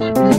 Bye.